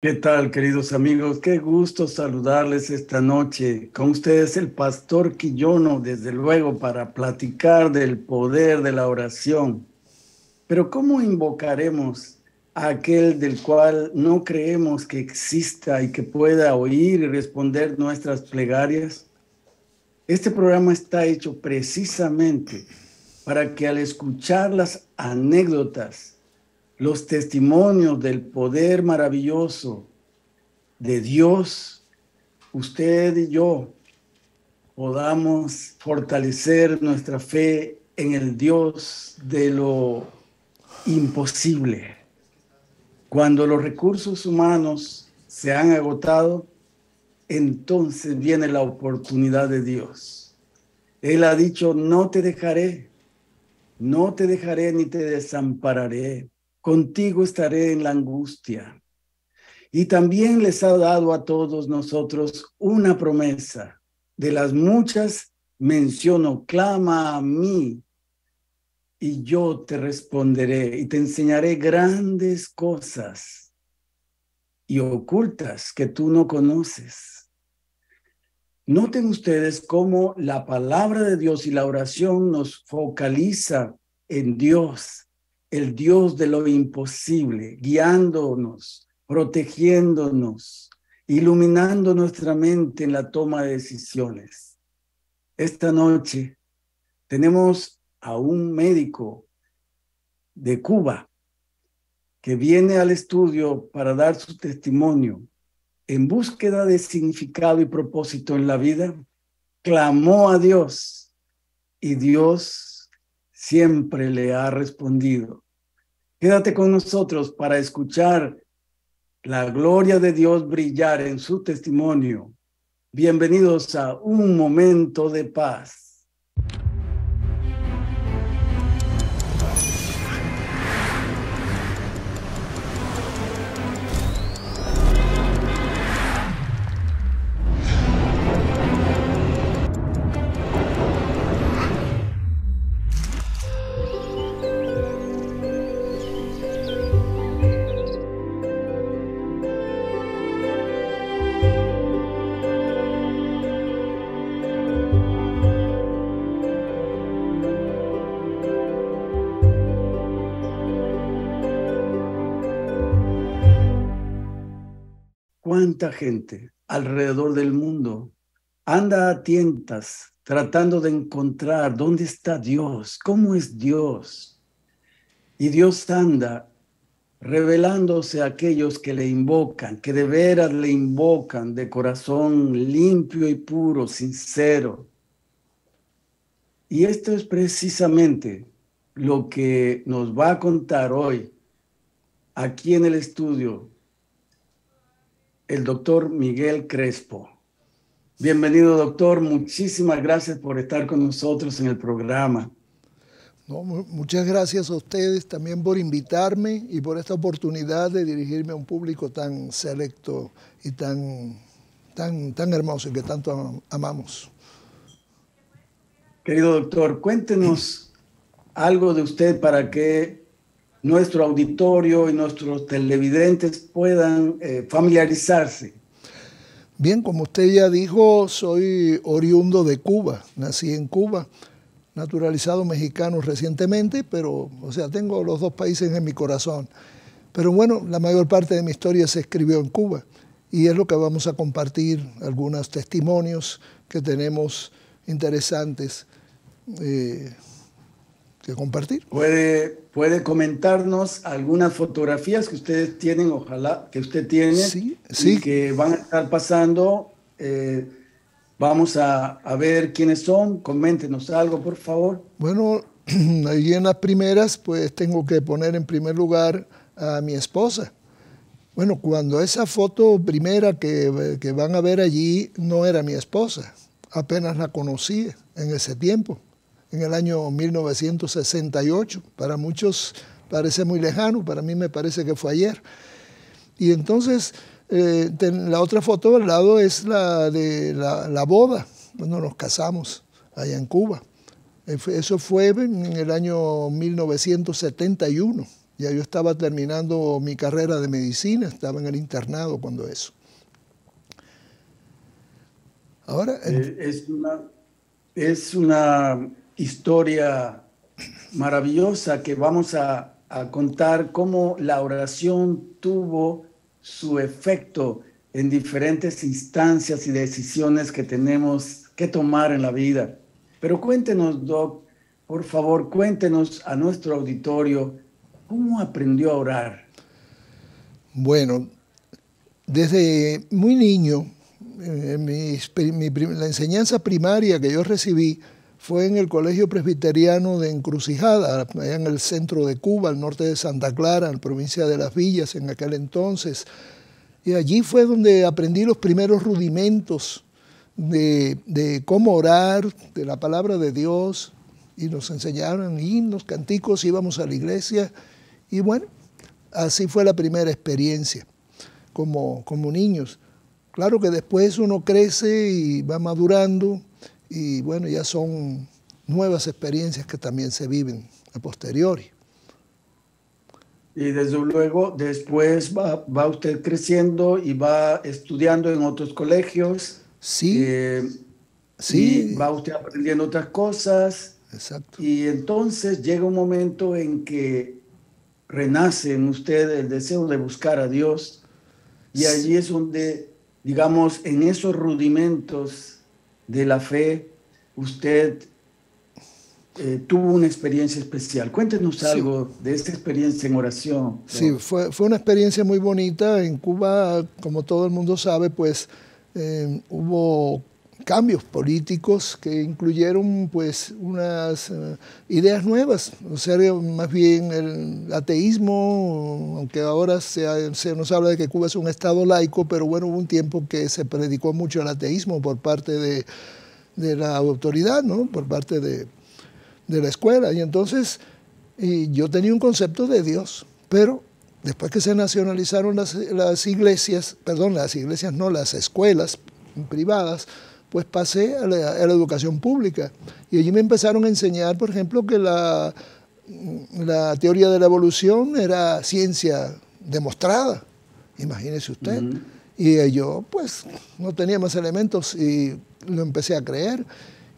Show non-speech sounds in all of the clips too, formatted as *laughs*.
¿Qué tal, queridos amigos? Qué gusto saludarles esta noche. Con ustedes el pastor Quillono, desde luego, para platicar del poder de la oración. Pero ¿cómo invocaremos a aquel del cual no creemos que exista y que pueda oír y responder nuestras plegarias? Este programa está hecho precisamente para que al escuchar las anécdotas, los testimonios del poder maravilloso de Dios, usted y yo podamos fortalecer nuestra fe en el Dios de lo imposible. Cuando los recursos humanos se han agotado, entonces viene la oportunidad de Dios. Él ha dicho, no te dejaré, no te dejaré ni te desampararé contigo estaré en la angustia. Y también les ha dado a todos nosotros una promesa. De las muchas menciono, clama a mí y yo te responderé y te enseñaré grandes cosas y ocultas que tú no conoces. Noten ustedes cómo la palabra de Dios y la oración nos focaliza en Dios el Dios de lo imposible, guiándonos, protegiéndonos, iluminando nuestra mente en la toma de decisiones. Esta noche tenemos a un médico de Cuba que viene al estudio para dar su testimonio en búsqueda de significado y propósito en la vida, clamó a Dios y Dios siempre le ha respondido. Quédate con nosotros para escuchar la gloria de Dios brillar en su testimonio. Bienvenidos a un momento de paz. Gente alrededor del mundo anda a tientas tratando de encontrar dónde está Dios, cómo es Dios. Y Dios anda revelándose a aquellos que le invocan, que de veras le invocan de corazón limpio y puro, sincero. Y esto es precisamente lo que nos va a contar hoy aquí en el estudio el doctor Miguel Crespo. Bienvenido, doctor. Muchísimas gracias por estar con nosotros en el programa. muchas gracias a ustedes también por invitarme y por esta oportunidad de dirigirme a un público tan selecto y tan, tan, tan hermoso y que tanto amamos. Querido doctor, cuéntenos algo de usted para que nuestro auditorio y nuestros televidentes puedan eh, familiarizarse? Bien, como usted ya dijo, soy oriundo de Cuba, nací en Cuba, naturalizado mexicano recientemente, pero, o sea, tengo los dos países en mi corazón. Pero bueno, la mayor parte de mi historia se escribió en Cuba y es lo que vamos a compartir, algunos testimonios que tenemos interesantes. Eh, compartir. Puede, puede comentarnos algunas fotografías que ustedes tienen, ojalá que usted tiene, sí, sí. que van a estar pasando. Eh, vamos a, a, ver quiénes son. Coméntenos algo, por favor. Bueno, *clears throat* ahí en las primeras, pues tengo que poner en primer lugar a mi esposa. Bueno, cuando esa foto primera que, que van a ver allí no era mi esposa, apenas la conocí en ese tiempo en el año 1968. Para muchos parece muy lejano, para mí me parece que fue ayer. Y entonces, eh, la otra foto al lado es la de la, boda, cuando nos casamos allá en Cuba. Eh, eso fue en el año 1971, Ya yo estaba terminando mi carrera de medicina, estaba en el internado cuando eso. Ahora... Eh, es, una, es una historia maravillosa que vamos a, contar cómo la oración tuvo su efecto en diferentes instancias y decisiones que tenemos que tomar en la vida. Pero cuéntenos, Doc, por favor, cuéntenos a nuestro auditorio cómo aprendió a orar. Bueno, desde muy niño, eh, la enseñanza primaria que yo recibí fue en el Colegio Presbiteriano de Encrucijada, allá en el centro de Cuba, al norte de Santa Clara, en la provincia de Las Villas en aquel entonces. Y allí fue donde aprendí los primeros rudimentos de, cómo orar, de la palabra de Dios, y nos enseñaron himnos, canticos, íbamos a la iglesia, y bueno, así fue la primera experiencia como, como niños. Claro que después uno crece y va madurando, y bueno, ya son nuevas experiencias que también se viven a posteriori. Y desde luego, después va, va usted creciendo y va estudiando en otros colegios Sí. Eh, sí. va usted aprendiendo otras cosas. Exacto. Y entonces llega un momento en que renace en usted el deseo de buscar a Dios. Y allí es donde, digamos, en esos rudimentos de la fe, usted eh, tuvo una experiencia especial. Cuéntenos algo de esta experiencia en oración. Sí, fue, fue una experiencia muy bonita. En Cuba, como todo el mundo sabe, pues eh, hubo cambios políticos que incluyeron pues unas eh, ideas nuevas, o sea, más bien el ateísmo, aunque ahora se, nos habla de que Cuba es un estado laico, pero bueno, hubo un tiempo que se predicó mucho el ateísmo por parte de, la autoridad, ¿no? por parte de, la escuela, y entonces yo tenía un concepto de Dios, pero Después que se nacionalizaron las, iglesias, perdón, las iglesias no, las escuelas privadas, pues pasé a la, educación pública. Y allí me empezaron a enseñar, por ejemplo, que la, la teoría de la evolución era ciencia demostrada, imagínese usted. Y yo, pues, no tenía más elementos y lo empecé a creer.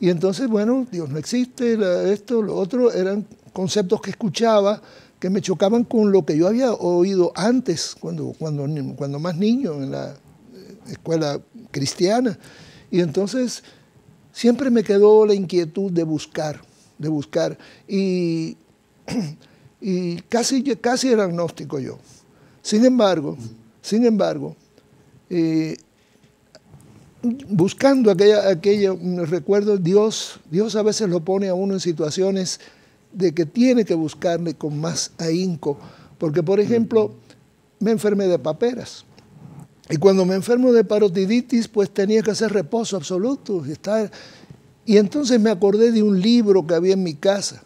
Y entonces, bueno, Dios no existe, esto, lo otro, eran conceptos que escuchaba, que me chocaban con lo que yo había oído antes, cuando, cuando, cuando más niño, en la escuela cristiana. Y entonces siempre me quedó la inquietud de buscar, de buscar. Y, *clears throat* y casi, casi era agnóstico yo. Sin embargo, sin embargo, eh, buscando aquella, aquella, recuerdo, Dios, Dios a veces lo pone a uno en situaciones de que tiene que buscarle con más ahínco. Porque, por ejemplo, me enfermé de paperas. Y cuando me enfermo de parotiditis, pues tenía que hacer reposo absoluto. Y, estar... y entonces me acordé de un libro que había en mi casa.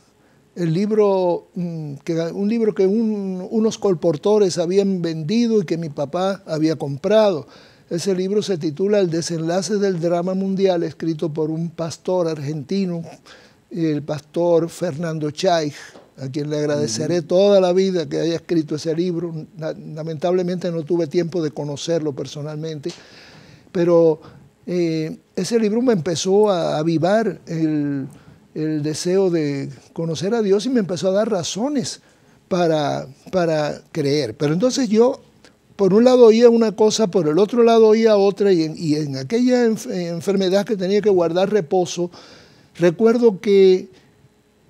El libro, mm, que, un libro que unos colportores habían vendido y que mi papá había comprado. Ese libro se titula El desenlace del drama mundial, escrito por un pastor argentino el pastor Fernando Chay, a quien le agradeceré toda la vida que haya escrito ese libro. Lamentablemente no tuve tiempo de conocerlo personalmente, pero eh, ese libro me empezó a avivar el, deseo de conocer a Dios y me empezó a dar razones para, para creer. Pero entonces yo, por un lado oía una cosa, por el otro lado oía otra, y en, y en aquella enfermedad que tenía que guardar reposo, Recuerdo que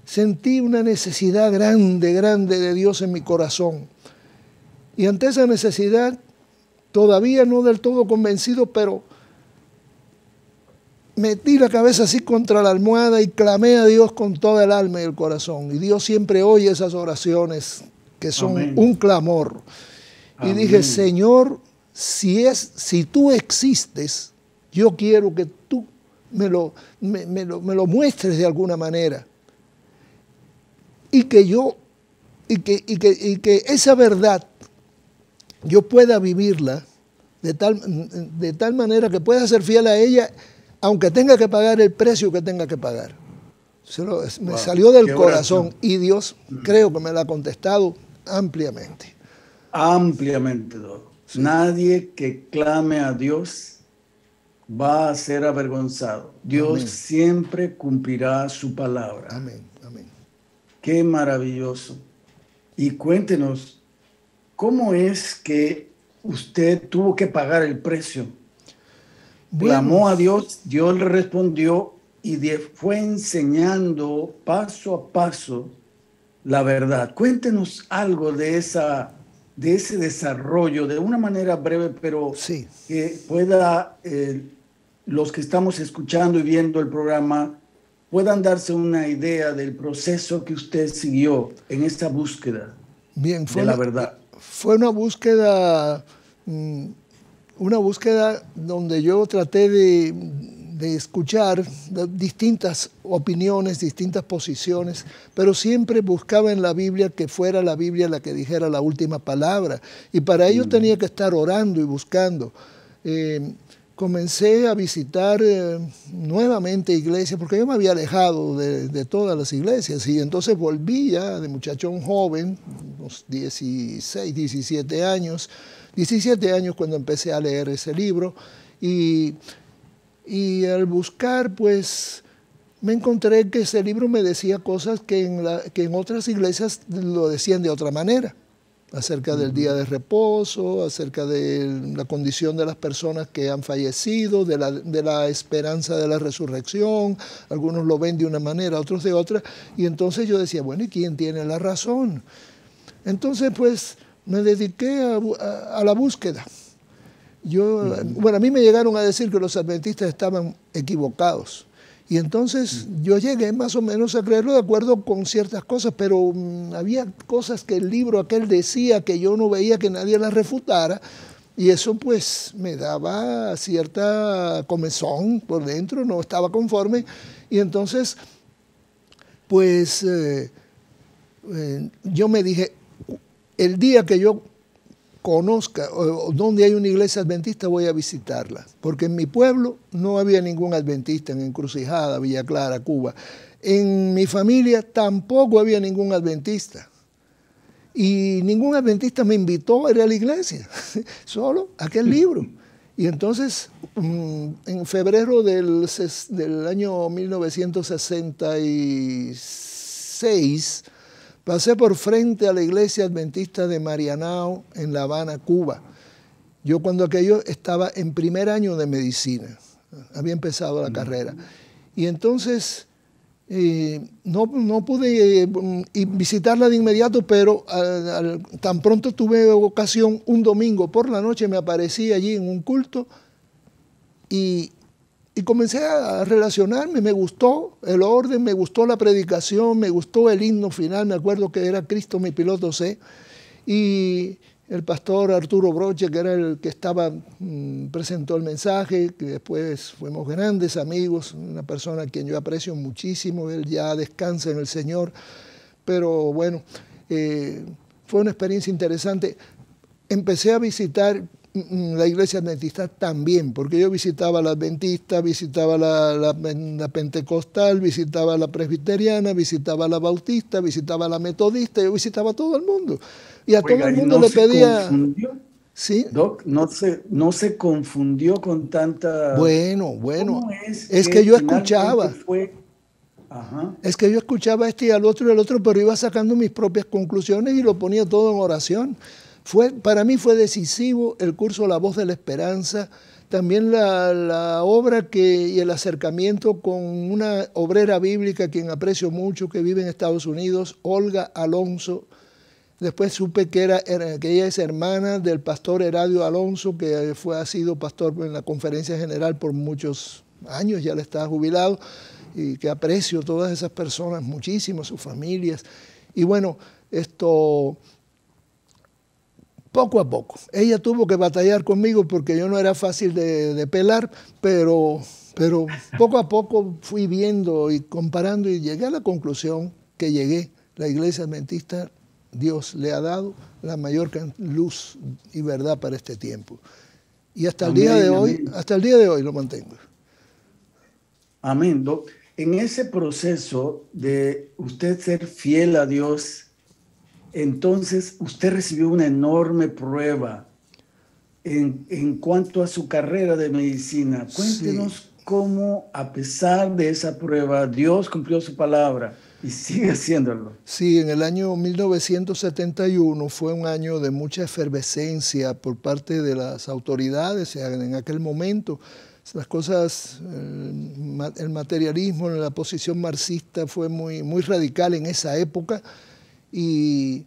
sentí una necesidad grande, grande de Dios en mi corazón. Y ante esa necesidad, todavía no del todo convencido, pero metí la cabeza así contra la almohada y clamé a Dios con toda el alma y el corazón. Y Dios siempre oye esas oraciones que son un clamor. Y dije, Señor, si, es, si tú existes, yo quiero que tú me lo, me, lo, muestres de alguna manera. Y que yo, y que, y que, que esa verdad yo pueda vivirla de tal, de tal manera que pueda ser fiel a ella, aunque tenga que pagar el precio que tenga que pagar. me salió del corazón y Dios creo que me lo ha contestado ampliamente. Ampliamente. Nadie que clame a Dios va a ser avergonzado. Dios siempre cumplirá su palabra. Amén. Qué maravilloso. Y cuéntenos, ¿cómo es que usted tuvo que pagar el precio? Clamó a Dios, Dios le respondió y fue enseñando paso a paso la verdad. Cuéntenos algo de esa de ese desarrollo de una manera breve, pero que pueda eh, los que estamos escuchando y viendo el programa puedan darse una idea del proceso que usted siguió en esta búsqueda Bien, fue de la verdad. Fue una búsqueda, mm, una búsqueda donde yo traté de de escuchar distintas opiniones, distintas posiciones, pero siempre buscaba en la Biblia que fuera la Biblia la que dijera la última palabra. Y para ello mm. tenía que estar orando y buscando. Eh, comencé a visitar eh, nuevamente iglesias, porque yo me había alejado de, todas las iglesias, y entonces volví ya de muchachón joven, unos 16, 17 años, 17 años cuando empecé a leer ese libro, y y al buscar, pues me encontré que ese libro me decía cosas que en, la, que en otras iglesias lo decían de otra manera, acerca del día de reposo, acerca de la condición de las personas que han fallecido, de la, de la esperanza de la resurrección, algunos lo ven de una manera, otros de otra, y entonces yo decía, bueno, ¿y quién tiene la razón? Entonces, pues me dediqué a la búsqueda. Yo, bueno, a mí me llegaron a decir que los adventistas estaban equivocados. Y entonces yo llegué más o menos a creerlo de acuerdo con ciertas cosas, pero mm, había cosas que el libro aquel decía que yo no veía que nadie las refutara. Y eso pues me daba cierta comezón por dentro, no estaba conforme. Y entonces, pues eh, eh, yo me dije, el día que yo conozca dónde hay una iglesia adventista, voy a visitarla. Porque en mi pueblo no había ningún adventista en Encrucijada, Villa Clara, Cuba. En mi familia tampoco había ningún adventista. Y ningún adventista me invitó a ir a la iglesia, *laughs* solo aquel libro. Y entonces, mm, en febrero del, del año 1966, Pasé por frente a la iglesia adventista de Marianao en La Habana, Cuba. Yo cuando aquello estaba en primer año de medicina, había empezado la carrera. Y entonces eh, no, no, pude eh, visitarla de inmediato, pero tan pronto tuve ocasión, un domingo por la noche me aparecí allí en un culto y y comencé a relacionarme, me gustó el orden, me gustó la predicación, me gustó el himno final, me acuerdo que era Cristo mi piloto sé, y el pastor Arturo Broche, que era el que estaba, mm, presentó el mensaje, que después fuimos grandes amigos, una persona a quien yo aprecio muchísimo, él ya descansa en el Señor, pero bueno, eh, fue una experiencia interesante. Empecé a visitar la iglesia adventista también, porque yo visitaba la adventista, visitaba la, pentecostal, visitaba la presbiteriana, visitaba la bautista, visitaba la metodista, yo visitaba a todo el mundo. Y a todo el mundo le pedía... ¿Sí? Doc, no se, no se confundió con tanta... Bueno, bueno, es, que, yo escuchaba... Es que yo escuchaba este y al otro y al otro, pero iba sacando mis propias conclusiones y lo ponía todo en oración. Fue, para mí fue decisivo el curso La Voz de la Esperanza, también la, obra que, y el acercamiento con una obrera bíblica quien aprecio mucho, que vive en Estados Unidos, Olga Alonso. Después supe que, era, que ella es hermana del pastor Heradio Alonso, que fue, ha sido pastor en la conferencia general por muchos años, ya le está jubilado, y que aprecio todas esas personas muchísimo, sus familias. Y bueno, esto poco a poco. Ella tuvo que batallar conmigo porque yo no era fácil de, pelar, pero, pero poco a poco fui viendo y comparando y llegué a la conclusión que llegué. La iglesia adventista, Dios le ha dado la mayor luz y verdad para este tiempo. Y hasta el día de hoy, hasta el día de hoy lo mantengo. Amén. En ese proceso de usted ser fiel a Dios, entonces usted recibió una enorme prueba en, en cuanto a su carrera de medicina. Cuéntenos cómo, a pesar de esa prueba, Dios cumplió su palabra y sigue haciéndolo. Sí, en el año 1971 fue un año de mucha efervescencia por parte de las autoridades en aquel momento. Las cosas, el materialismo, la posición marxista fue muy, muy radical en esa época y,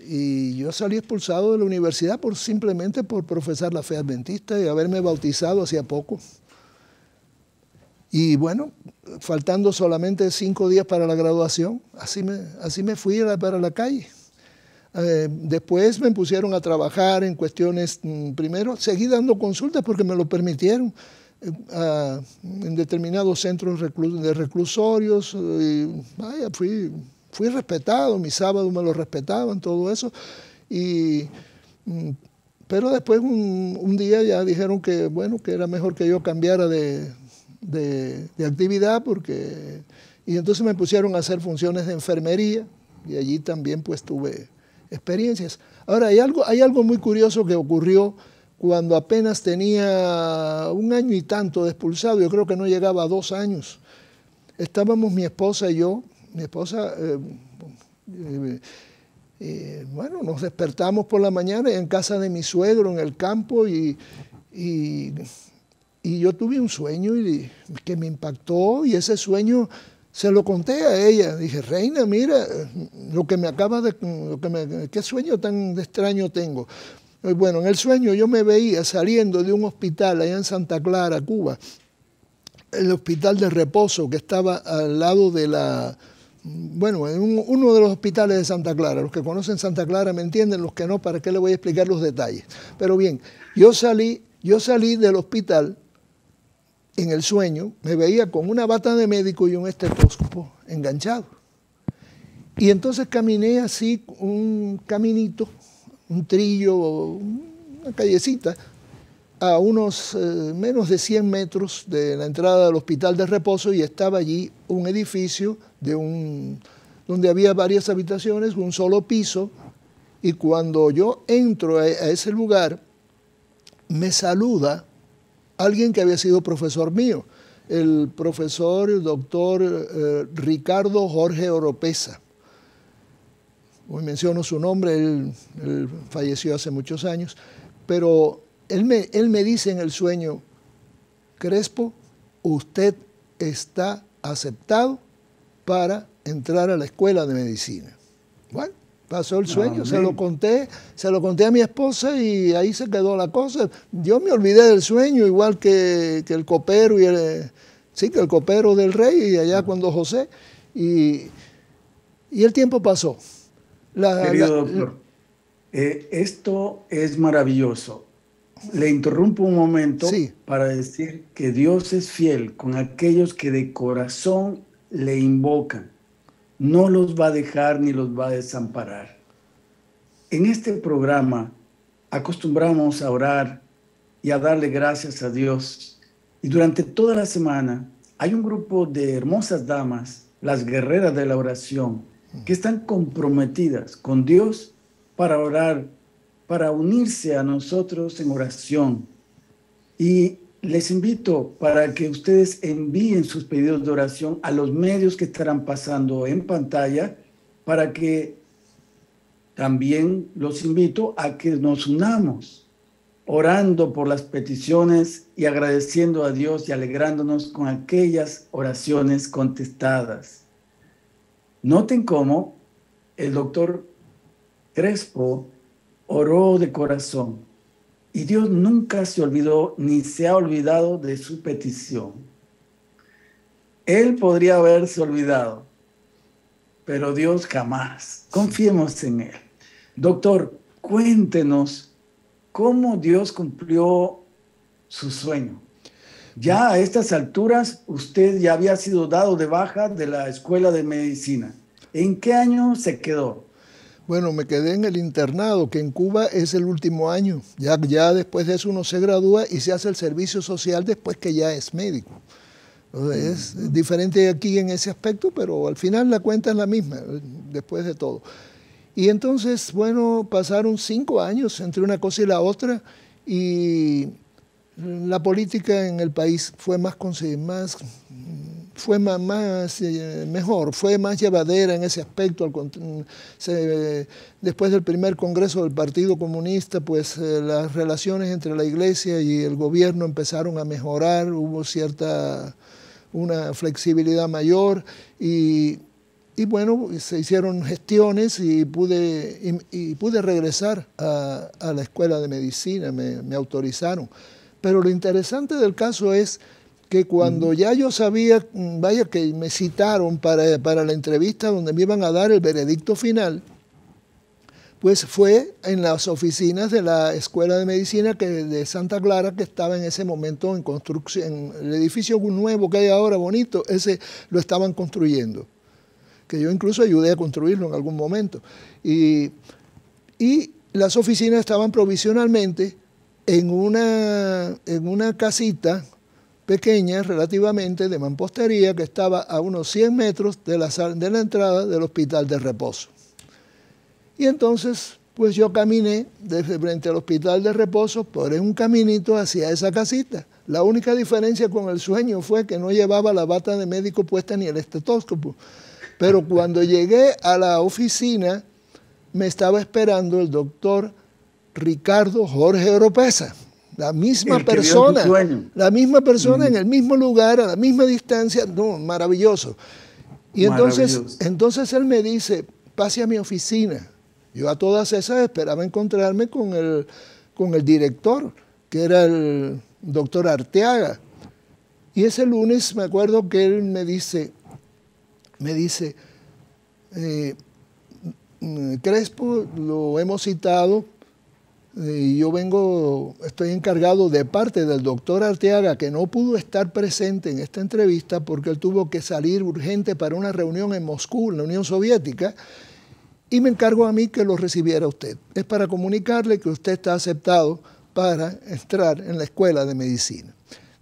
y yo salí expulsado de la universidad por, simplemente por profesar la fe adventista y haberme bautizado hacía poco. Y bueno, faltando solamente cinco días para la graduación, así me, así me fui para la calle. Eh, después me pusieron a trabajar en cuestiones, mm, primero seguí dando consultas porque me lo permitieron eh, en determinados centros de reclusorios. Y, vaya, fui, fui respetado, mis sábados me lo respetaban, todo eso. Y, mm, pero después un, día ya dijeron que, bueno, que era mejor que yo cambiara de, de, actividad porque... Y entonces me pusieron a hacer funciones de enfermería y allí también pues tuve experiencias. Ahora, hay algo, hay algo muy curioso que ocurrió cuando apenas tenía un año y tanto de expulsado, yo creo que no llegaba a dos años. Estábamos mi esposa y yo, mi esposa, eh, eh, eh, bueno, nos despertamos por la mañana en casa de mi suegro en el campo y, y yo tuve un sueño y, que me impactó y ese sueño se lo conté a ella. Dije, reina, mira lo que me acaba de... Lo que me, ¿Qué sueño tan extraño tengo? Bueno, en el sueño yo me veía saliendo de un hospital allá en Santa Clara, Cuba, el hospital de reposo que estaba al lado de la... Bueno, en uno de los hospitales de Santa Clara. Los que conocen Santa Clara me entienden, los que no, ¿para qué le voy a explicar los detalles? Pero bien, yo salí, yo salí del hospital en el sueño me veía con una bata de médico y un estetoscopio enganchado. Y entonces caminé así un caminito, un trillo, una callecita, a unos eh, menos de 100 metros de la entrada del hospital de reposo y estaba allí un edificio de un, donde había varias habitaciones, un solo piso, y cuando yo entro a ese lugar, me saluda alguien que había sido profesor mío, el profesor, el doctor eh, Ricardo Jorge Oropesa. Hoy menciono su nombre, él, falleció hace muchos años, pero él me, él me dice en el sueño, Crespo, usted está aceptado para entrar a la escuela de medicina. Bueno, Pasó el sueño, se lo conté, se lo conté a mi esposa y ahí se quedó la cosa. Yo me olvidé del sueño, igual que, el copero y el, sí, que el copero del rey y allá cuando José. Y, el tiempo pasó. Querido doctor, eh, esto es maravilloso. Le interrumpo un momento para decir que Dios es fiel con aquellos que de corazón le invocan no los va a dejar ni los va a desamparar. En este programa acostumbramos a orar y a darle gracias a Dios. Y durante toda la semana hay un grupo de hermosas damas, las guerreras de la oración, que están comprometidas con Dios para orar, para unirse a nosotros en oración. Y les invito para que ustedes envíen sus pedidos de oración a los medios que estarán pasando en pantalla para que también los invito a que nos unamos orando por las peticiones y agradeciendo a Dios y alegrándonos con aquellas oraciones contestadas. Noten cómo el doctor Crespo oró de corazón y Dios nunca se olvidó ni se ha olvidado de su petición. Él podría haberse olvidado, pero Dios jamás. Confiemos en Él. Doctor, cuéntenos cómo Dios cumplió su sueño. Ya a estas alturas usted ya había sido dado de baja de la escuela de medicina. ¿En qué año se quedó? Bueno, me quedé en el internado, que en Cuba es el último año. Ya, ya después de eso uno se gradúa y se hace el servicio social después que ya es médico. es diferente aquí en ese aspecto, pero al final la cuenta es la misma, después de todo. Y entonces, bueno, pasaron cinco años entre una cosa y la otra y la política en el país fue más, más fue más, eh, mejor, fue más llevadera en ese aspecto. después del primer congreso del Partido Comunista, pues eh, las relaciones entre la iglesia y el gobierno empezaron a mejorar, hubo cierta, una flexibilidad mayor y, bueno, se hicieron gestiones y pude, y, pude regresar a, la escuela de medicina, me, me autorizaron. Pero lo interesante del caso es que cuando ya yo sabía, mm, vaya que me citaron para, para, la entrevista donde me iban a dar el veredicto final, pues fue en las oficinas de la Escuela de Medicina que, de Santa Clara, que estaba en ese momento en construcción, el edificio nuevo que hay ahora, bonito, ese lo estaban construyendo, que yo incluso ayudé a construirlo en algún momento. Y, y las oficinas estaban provisionalmente en una, en una casita pequeña relativamente de mampostería que estaba a unos 100 metros de la, de la entrada del hospital de reposo. Y entonces, pues yo caminé desde frente al hospital de reposo por un caminito hacia esa casita. La única diferencia con el sueño fue que no llevaba la bata de médico puesta ni el estetoscopio. Pero *laughs* cuando llegué a la oficina, me estaba esperando el doctor Ricardo Jorge Oropesa la misma persona, la misma persona en el mismo lugar, a la misma distancia, no, maravilloso. Y entonces, entonces él me dice, pase a mi oficina. Yo a todas esas esperaba encontrarme con el, con el director, que era el doctor Arteaga. Y ese lunes me acuerdo que él me dice, me dice, eh, Crespo lo hemos citado y yo vengo, estoy encargado de parte del doctor Arteaga, que no pudo estar presente en esta entrevista porque él tuvo que salir urgente para una reunión en Moscú, en la Unión Soviética, y me encargo a mí que lo recibiera usted. Es para comunicarle que usted está aceptado para entrar en la escuela de medicina.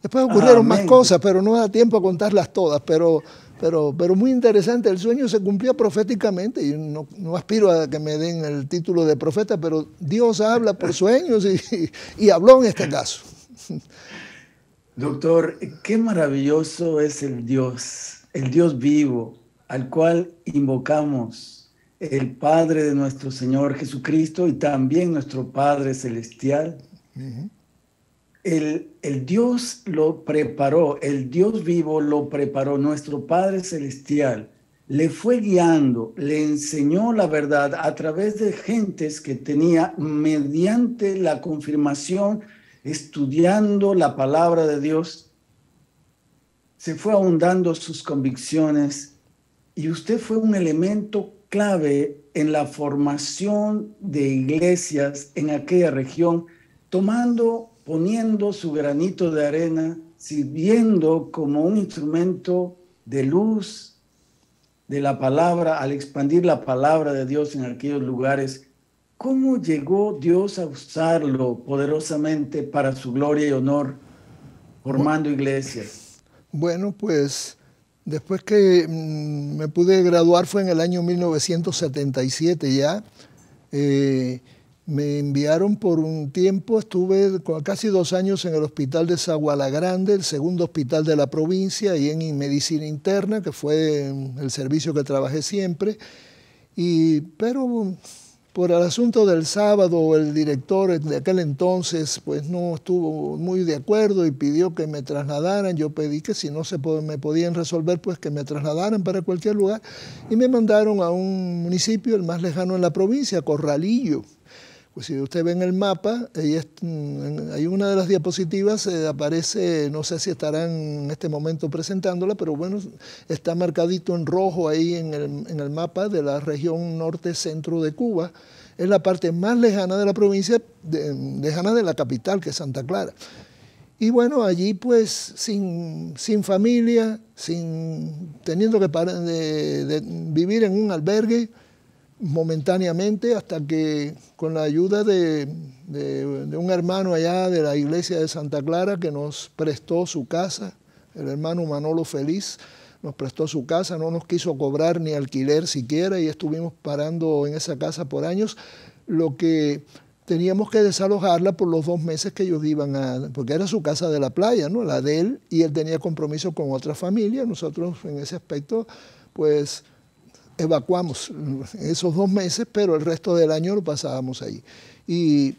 Después ocurrieron más cosas, pero no da tiempo a contarlas todas, pero pero, pero muy interesante, el sueño se cumplió proféticamente. y no, no, aspiro a que me den el título de profeta, pero Dios habla por sueños y, y habló en este caso. Doctor, qué maravilloso es el Dios, el Dios vivo, al cual invocamos, el Padre de nuestro Señor Jesucristo y también nuestro Padre Celestial el, Dios lo preparó, el Dios vivo lo preparó, nuestro Padre Celestial le fue guiando, le enseñó la verdad a través de gentes que tenía mediante la confirmación, estudiando la palabra de Dios, se fue ahondando sus convicciones y usted fue un elemento clave en la formación de iglesias en aquella región, tomando poniendo su granito de arena, sirviendo como un instrumento de luz de la palabra, al expandir la palabra de Dios en aquellos lugares. ¿Cómo llegó Dios a usarlo poderosamente para su gloria y honor, formando iglesias? Bueno, pues después que mm, me pude graduar fue en el año 1977 ya. Eh, me enviaron por un tiempo, estuve casi dos años en el hospital de Zaguala Grande, el segundo hospital de la provincia, y en medicina interna, que fue el servicio que trabajé siempre. Y, pero por el asunto del sábado, el director de aquel entonces pues no estuvo muy de acuerdo y pidió que me trasladaran. Yo pedí que si no se me podían resolver, pues que me trasladaran para cualquier lugar. Y me mandaron a un municipio, el más lejano en la provincia, Corralillo pues si usted ve en el mapa, mm, hay una de las diapositivas, eh, aparece, no sé si estarán en este momento presentándola, pero bueno, está marcadito en rojo ahí en el, mapa de la región norte-centro de Cuba. Es la parte más lejana de la provincia, lejana de la capital, que es Santa Clara. Y bueno, allí pues sin, sin familia, sin, teniendo que de vivir en un albergue, momentáneamente hasta que con la ayuda de, un hermano allá de la iglesia de Santa Clara que nos prestó su casa, el hermano Manolo Feliz, nos prestó su casa, no nos quiso cobrar ni alquiler siquiera y estuvimos parando en esa casa por años, lo que teníamos que desalojarla por los dos meses que ellos iban a, porque era su casa de la playa, ¿no? La de él, y él tenía compromiso con otra familia. Nosotros en ese aspecto, pues evacuamos esos dos meses, pero el resto del año lo pasábamos ahí. Y,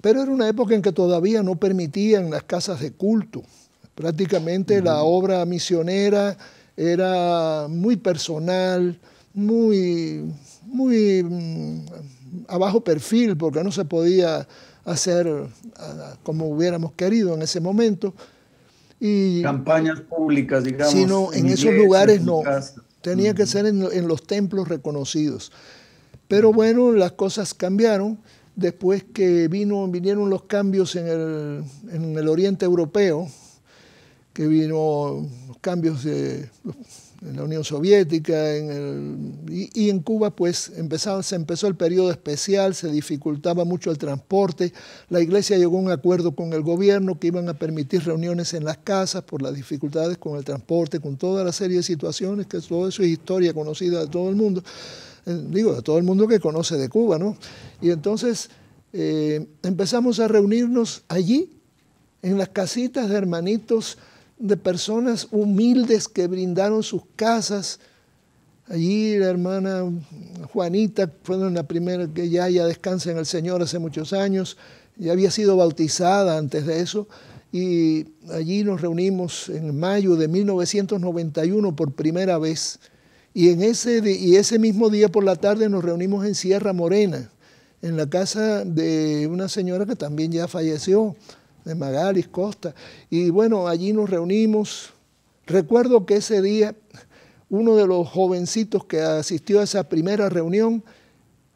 pero era una época en que todavía no permitían las casas de culto. Prácticamente la obra misionera era muy personal, muy, muy mm, a bajo perfil, porque no se podía hacer como hubiéramos querido en ese momento. Y, Campañas públicas, digamos. Sino en, esos lugares no. Tenía que ser en, los templos reconocidos. Pero bueno, las cosas cambiaron después que vino, vinieron los cambios en el, en el Oriente Europeo, que vino los cambios de en la Unión Soviética en el, y, en Cuba pues se empezó el periodo especial, se dificultaba mucho el transporte, la iglesia llegó a un acuerdo con el gobierno que iban a permitir reuniones en las casas por las dificultades con el transporte, con toda la serie de situaciones, que todo eso es historia conocida de todo el mundo, eh, digo, de todo el mundo que conoce de Cuba, ¿no? Y entonces eh, empezamos a reunirnos allí, en las casitas de hermanitos, de personas humildes que brindaron sus casas. Allí la hermana Juanita fue la primera que ya, ya descansa en el Señor hace muchos años, ya había sido bautizada antes de eso, y allí nos reunimos en mayo de 1991 por primera vez. Y, en ese, y ese mismo día por la tarde nos reunimos en Sierra Morena, en la casa de una señora que también ya falleció, de Magalis Costa. Y bueno, allí nos reunimos. Recuerdo que ese día uno de los jovencitos que asistió a esa primera reunión,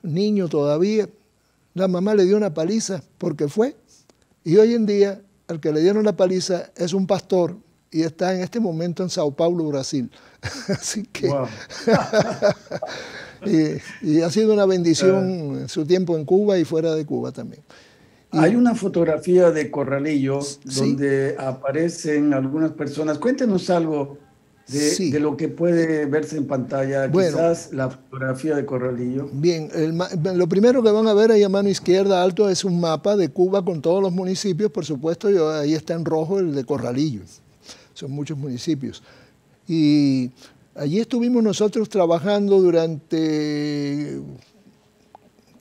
niño todavía, la mamá le dio una paliza porque fue. Y hoy en día, al que le dieron la paliza es un pastor y está en este momento en Sao Paulo, Brasil. *laughs* Así que. *laughs* y, ha sido una bendición su tiempo en Cuba y fuera de Cuba también. Hay una fotografía de Corralillo donde aparecen algunas personas. Cuéntenos algo de, lo que puede verse en pantalla, quizás la fotografía de Corralillo. Bien, lo primero que van a ver ahí a mano izquierda alto es un mapa de Cuba con todos los municipios, por supuesto, ahí está en rojo el de Corralillo. Son muchos municipios. Y allí estuvimos nosotros trabajando durante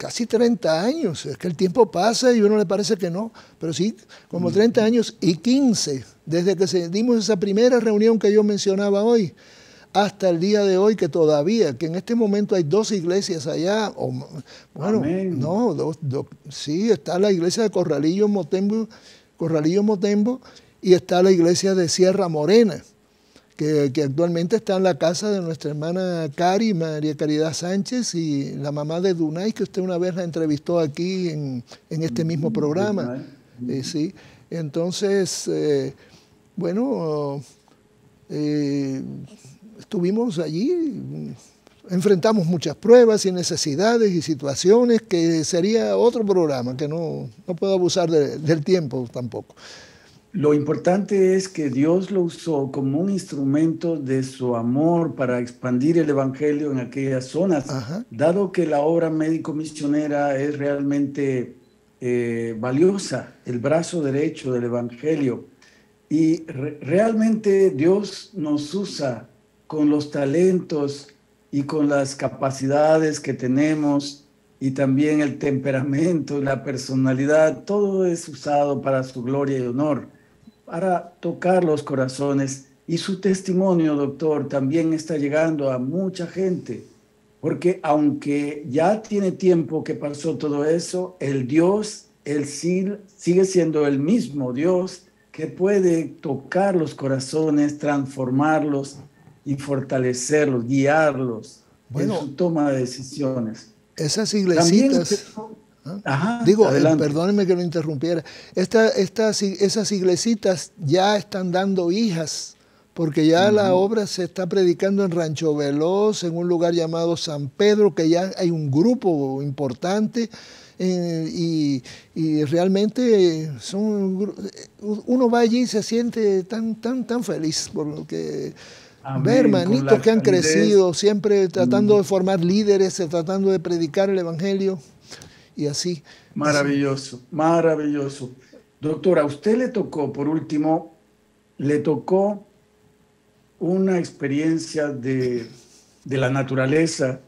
casi 30 años. Es que el tiempo pasa y a uno le parece que no, pero sí, como 30 años y 15, desde que dimos esa primera reunión que yo mencionaba hoy, hasta el día de hoy, que todavía, que en este momento hay dos iglesias allá, o, bueno, no, dos, sí, está la iglesia de Corralillo Motembo, Corralillo Motembo, y está la iglesia de Sierra Morena que, actualmente está en la casa de nuestra hermana Cari, María Caridad Sánchez, y la mamá de Dunay, que usted una vez la entrevistó aquí en, este mismo mm, programa. Eh, sí. Entonces, eh, bueno, eh, estuvimos allí, enfrentamos muchas pruebas y necesidades y situaciones que sería otro programa, que no, puedo abusar del tiempo tampoco. Lo importante es que Dios lo usó como un instrumento de su amor para expandir el Evangelio en aquellas zonas, dado que la obra médico-misionera es realmente eh, valiosa, el brazo derecho del Evangelio. Y realmente Dios nos usa con los talentos y con las capacidades que tenemos y también el temperamento, la personalidad, todo es usado para su gloria y honor para tocar los corazones. Y su testimonio, doctor, también está llegando a mucha gente, porque aunque ya tiene tiempo que pasó todo eso, el Dios, el sigue siendo el mismo Dios que puede tocar los corazones, transformarlos y fortalecerlos, guiarlos en su toma de decisiones. Esas iglesias. Digo, perdónenme que lo interrumpiera. estas, esas iglesitas ya están dando hijas, porque ya la obra se está predicando en Rancho Veloz, en un lugar llamado San Pedro, que ya hay un grupo importante. Eh, y, realmente son uno va allí y se siente tan tan tan feliz porque ver hermanitos que han crecido, siempre tratando de formar líderes, tratando de predicar el Evangelio y así. Maravilloso, maravilloso. Doctora, a usted le tocó, por último, le tocó una experiencia de, la naturaleza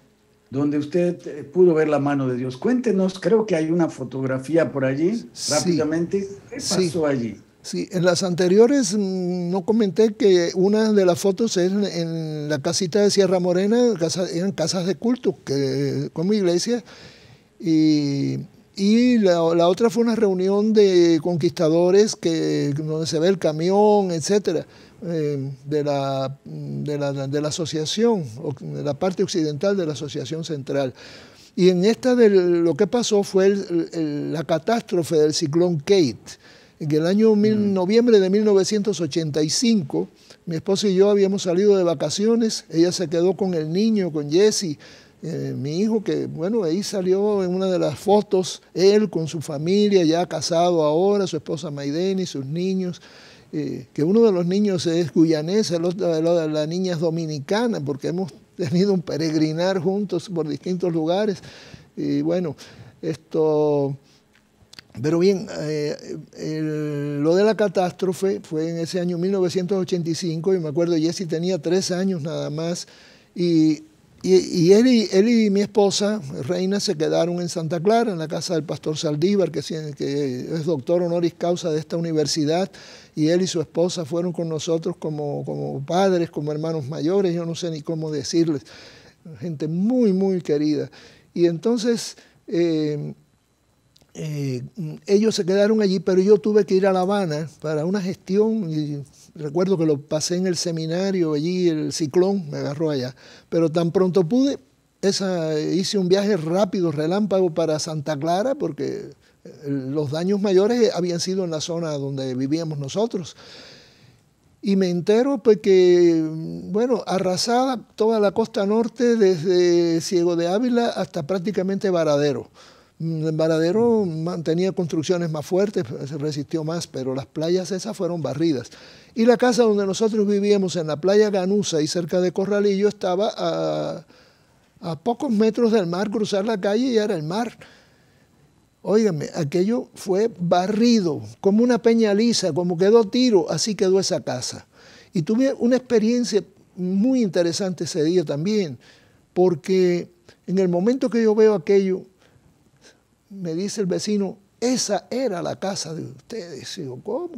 donde usted eh, pudo ver la mano de Dios. Cuéntenos, creo que hay una fotografía por allí, rápidamente. ¿Qué pasó allí? Sí, en las anteriores mm, no comenté que una de las fotos es en, la casita de Sierra Morena, eran casas de culto, que, como iglesia, y, la, otra fue una reunión de conquistadores que, donde se ve el camión, etcétera, eh, de, la, de, la, asociación, de la parte occidental de la asociación central. Y en esta de lo que pasó fue la catástrofe del ciclón Kate en el año mm. noviembre de 1985, mi esposa y yo habíamos salido de vacaciones, ella se quedó con el niño, con Jesse, eh, mi hijo, que bueno, ahí salió en una de las fotos, él con su familia, ya casado ahora, su esposa Maideni, sus niños, eh, que uno de los niños es guyanés, el otro, la niña es dominicana, porque hemos tenido un peregrinar juntos por distintos lugares. Y bueno, esto pero bien, eh, lo de la catástrofe fue en ese año 1985, y me acuerdo, Jesse tenía tres años nada más, y, él, y, mi esposa, Reina, se quedaron en Santa Clara, en la casa del pastor Saldívar, que, es doctor honoris causa de esta universidad, y él y su esposa fueron con nosotros como, como padres, como hermanos mayores, yo no sé ni cómo decirles, gente muy, muy querida. Y entonces... Eh, eh, ellos se quedaron allí, pero yo tuve que ir a La Habana para una gestión y recuerdo que lo pasé en el seminario allí, el ciclón me agarró allá, pero tan pronto pude, esa, hice un viaje rápido, relámpago para Santa Clara, porque eh, los daños mayores habían sido en la zona donde vivíamos nosotros. Y me entero pues que, bueno, arrasada toda la costa norte, desde Ciego de Ávila hasta prácticamente Varadero. El Varadero mantenía construcciones más fuertes, se resistió más, pero las playas esas fueron barridas. Y la casa donde nosotros vivíamos, en la playa Ganusa y cerca de Corralillo, estaba a, pocos metros del mar, cruzar la calle y era el mar. Óigame, aquello fue barrido, como una peña lisa, como quedó tiro, así quedó esa casa. Y tuve una experiencia muy interesante ese día también, porque en el momento que yo veo aquello, me dice el vecino, esa era la casa de ustedes. Y digo, ¿cómo?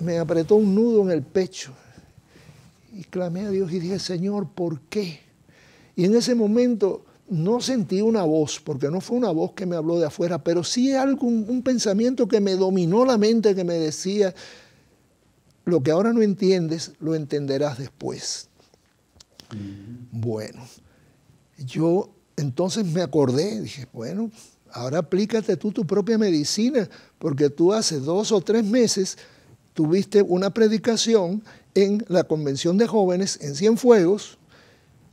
Me apretó un nudo en el pecho. Y clamé a Dios y dije, Señor, ¿por qué? Y en ese momento no sentí una voz, porque no fue una voz que me habló de afuera, pero sí algún un pensamiento que me dominó la mente, que me decía, lo que ahora no entiendes, lo entenderás después. Bueno, yo entonces me acordé, dije, bueno, Ahora aplícate tú tu propia medicina, porque tú hace dos o tres meses tuviste una predicación en la Convención de Jóvenes en Cienfuegos,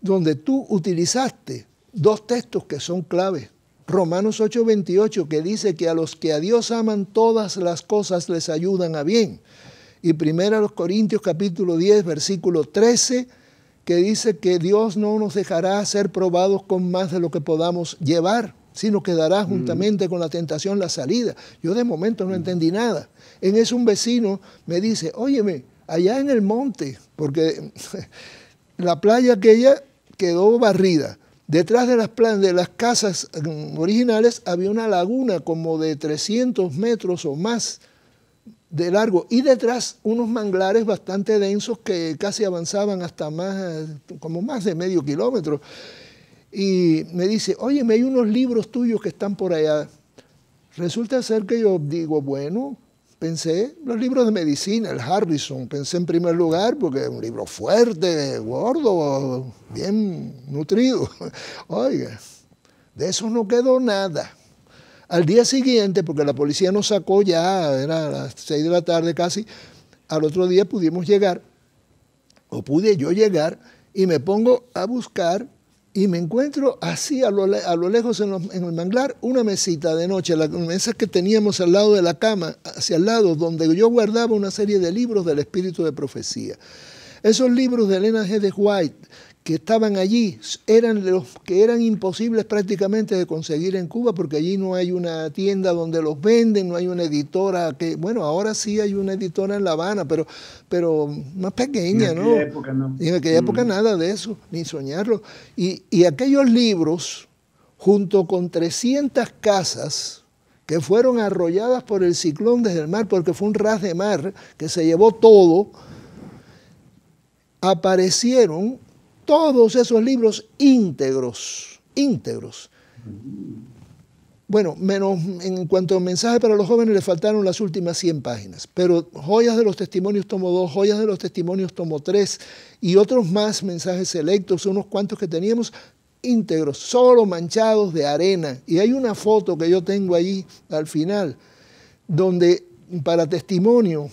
donde tú utilizaste dos textos que son claves. Romanos 8:28, que dice que a los que a Dios aman todas las cosas les ayudan a bien. Y primero a los Corintios capítulo 10, versículo 13, que dice que Dios no nos dejará ser probados con más de lo que podamos llevar sino que dará mm. juntamente con la tentación la salida. Yo de momento no mm. entendí nada. En eso un vecino me dice, óyeme, allá en el monte, porque *laughs* la playa aquella quedó barrida. Detrás de las, de las casas mm, originales había una laguna como de 300 metros o más de largo y detrás unos manglares bastante densos que casi avanzaban hasta más, como más de medio kilómetro y me dice, oye, me hay unos libros tuyos que están por allá. Resulta ser que yo digo, bueno, pensé los libros de medicina, el Harrison, pensé en primer lugar porque es un libro fuerte, gordo, bien nutrido. *laughs* Oiga, de eso no quedó nada. Al día siguiente, porque la policía nos sacó ya, era a las seis de la tarde casi, al otro día pudimos llegar, o pude yo llegar, y me pongo a buscar y me encuentro así a lo, lejos en, el manglar una mesita de noche, la mesa que teníamos al lado de la cama, hacia el lado donde yo guardaba una serie de libros del espíritu de profecía. Esos libros de Elena G. de White que estaban allí eran los que eran imposibles prácticamente de conseguir en Cuba porque allí no hay una tienda donde los venden, no hay una editora que, bueno, ahora sí hay una editora en La Habana, pero, pero más pequeña, ¿no? Época, no. Y en aquella época mm. nada de eso, ni soñarlo. Y, y aquellos libros, junto con 300 casas, que fueron arrolladas por el ciclón desde el mar, porque fue un ras de mar que se llevó todo, aparecieron todos esos libros íntegros, íntegros. Bueno, menos en cuanto a mensaje para los jóvenes le faltaron las últimas 100 páginas, pero Joyas de los Testimonios tomo 2, Joyas de los Testimonios tomo 3 y otros más mensajes selectos, unos cuantos que teníamos íntegros, solo manchados de arena. Y hay una foto que yo tengo allí al final, donde para testimonio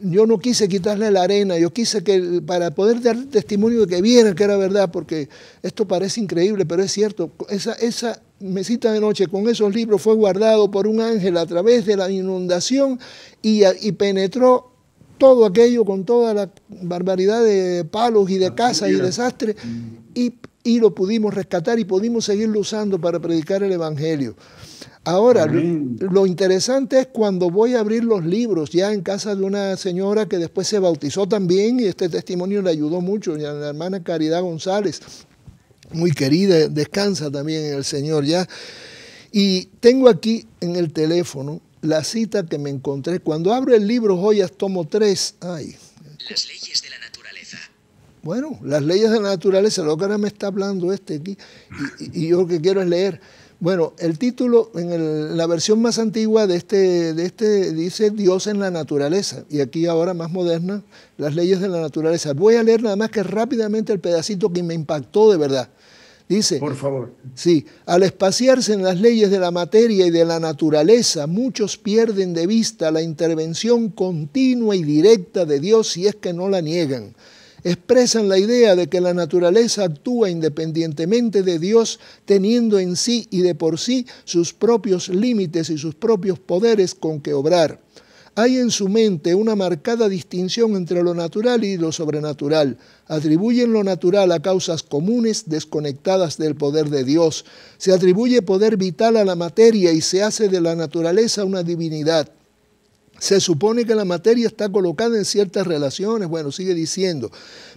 yo no quise quitarle la arena, yo quise que para poder dar testimonio de que viera que era verdad, porque esto parece increíble, pero es cierto, esa, esa mesita de noche con esos libros fue guardado por un ángel a través de la inundación y, penetró todo aquello con toda la barbaridad de palos y de casa y desastre y, y lo pudimos rescatar y pudimos seguirlo usando para predicar el Evangelio. Ahora, lo interesante es cuando voy a abrir los libros ya en casa de una señora que después se bautizó también y este testimonio le ayudó mucho, la hermana Caridad González, muy querida, descansa también en el Señor ya. Y tengo aquí en el teléfono la cita que me encontré. Cuando abro el libro Joyas, tomo tres. Ay. Las leyes de la naturaleza. Bueno, las leyes de la naturaleza, lo que ahora me está hablando este aquí, y, y yo lo que quiero es leer. Bueno, el título en la versión más antigua de este, de este dice Dios en la naturaleza y aquí ahora más moderna, las leyes de la naturaleza. Voy a leer nada más que rápidamente el pedacito que me impactó de verdad. Dice, por favor. Sí, al espaciarse en las leyes de la materia y de la naturaleza, muchos pierden de vista la intervención continua y directa de Dios si es que no la niegan expresan la idea de que la naturaleza actúa independientemente de Dios, teniendo en sí y de por sí sus propios límites y sus propios poderes con que obrar. Hay en su mente una marcada distinción entre lo natural y lo sobrenatural. Atribuyen lo natural a causas comunes desconectadas del poder de Dios. Se atribuye poder vital a la materia y se hace de la naturaleza una divinidad. Se supone que la materia está colocada en ciertas relaciones, bueno, sigue diciendo,